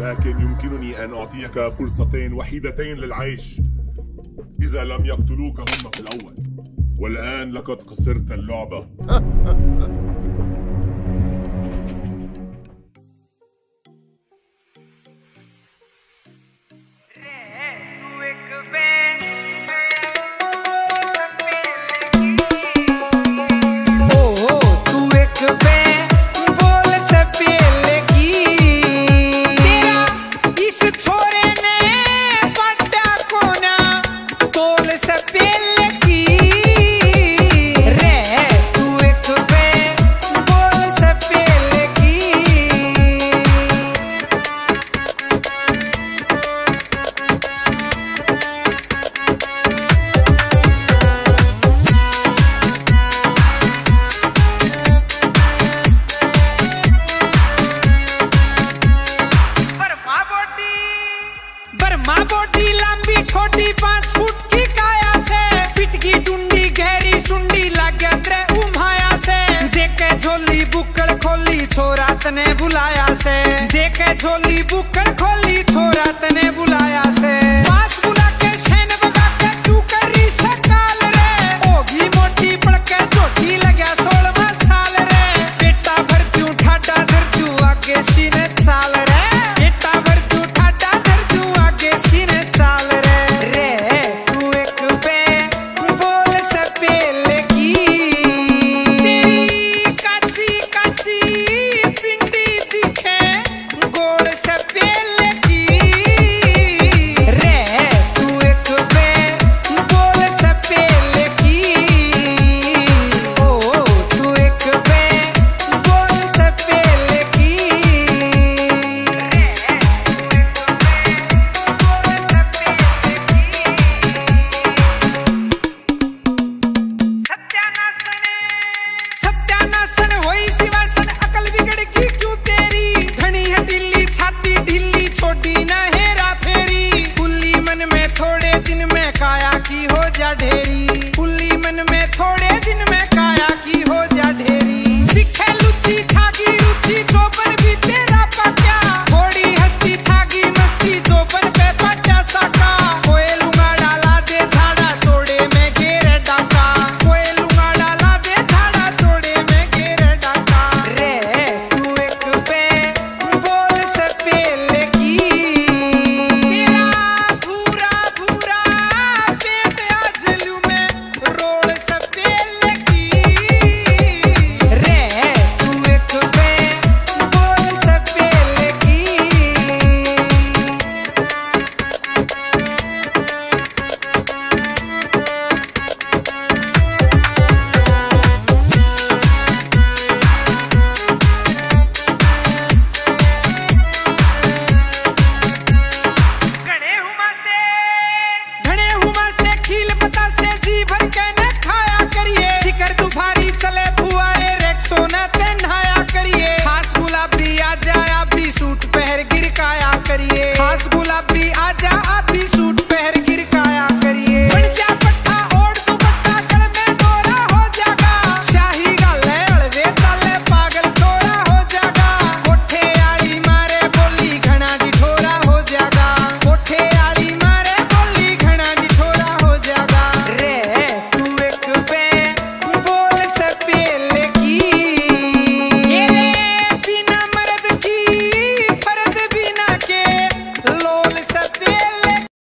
لكن يمكنني أن أعطيك فرصتين وحيدتين للعيش. إذا لم يقتلوك هم في الأول. والآن لقد خسرت اللعبة. ने बुलाया